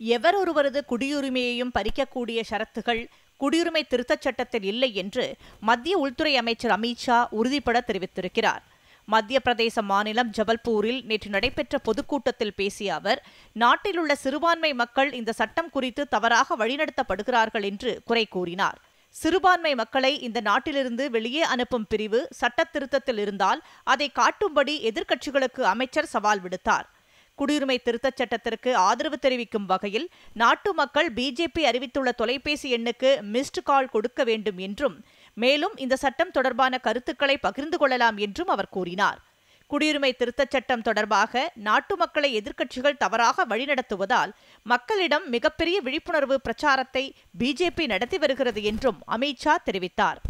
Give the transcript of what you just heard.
எவரொருவரது குடியுரிமையையும் பறிக்கக்கூடிய ஷரத்துகள் குடியுரிமை திருத்தச் சட்டத்தில் இல்லை என்று மத்திய உள்துறை அமைச்சர் அமித்ஷா உறுதிபட தெரிவித்திருக்கிறார். மத்திய பிரதேச மாநிலம் ஜபல்பூரில் நேற்று நடைபெற்ற பொதுக்கூட்டத்தில் பேசிய அவர் நாட்டில் உள்ள சிறுபான்மை மக்கள் இந்த சட்டம் குறித்து தவறாக வழிநடத்தப்படுகிறார்கள் என்று குறை கூறினார். சிறுபான்மை மக்களை இந்த நாட்டிலிருந்து வெளியே அனுப்பும் பிரிவு சட்ட திருத்தத்தில் இருந்தால் அதை காட்டும்படி எதிர்க்கட்சிகளுக்கு அமைச்சர் சவால் விடுத்தார். குடியுரிமை திருத்தச் சட்டத்திற்கு ஆதரவு தெரிவிக்கும் வகையில் நாட்டு மக்கள் பிஜேபி அறிவித்துள்ள தொலைபேசி எண்ணுக்கு மிஸ்டு கால் கொடுக்க வேண்டும் என்றும் மேலும் இந்த சட்டம் தொடர்பான கருத்துக்களை பகிர்ந்து கொள்ளலாம் என்றும் அவர் கூறினார். குடியுரிமை திருத்தச் சட்டம் தொடர்பாக நாட்டு மக்களை எதிர்க்கட்சிகள் தவறாக வழிநடத்துவதால் மக்களிடம் மிகப்பெரிய விழிப்புணர்வு பிரச்சாரத்தை பிஜேபி நடத்தி வருகிறது என்றும் அமித்ஷா தெரிவித்தார்.